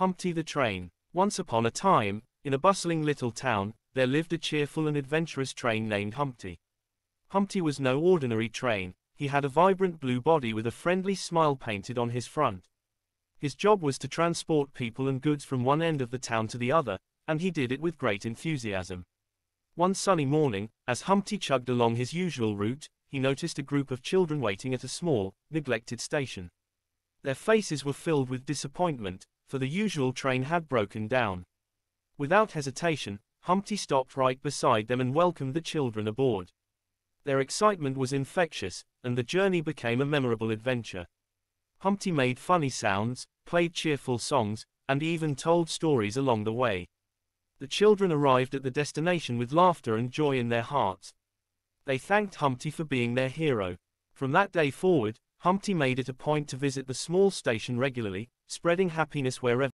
Humpty the Train. Once upon a time, in a bustling little town, there lived a cheerful and adventurous train named Humpty. Humpty was no ordinary train, he had a vibrant blue body with a friendly smile painted on his front. His job was to transport people and goods from one end of the town to the other, and he did it with great enthusiasm. One sunny morning, as Humpty chugged along his usual route, he noticed a group of children waiting at a small, neglected station. Their faces were filled with disappointment, for the usual train had broken down. Without hesitation, Humpty stopped right beside them and welcomed the children aboard. Their excitement was infectious, and the journey became a memorable adventure. Humpty made funny sounds, played cheerful songs, and even told stories along the way. The children arrived at the destination with laughter and joy in their hearts. They thanked Humpty for being their hero. From that day forward, Humpty made it a point to visit the small station regularly, spreading happiness wherever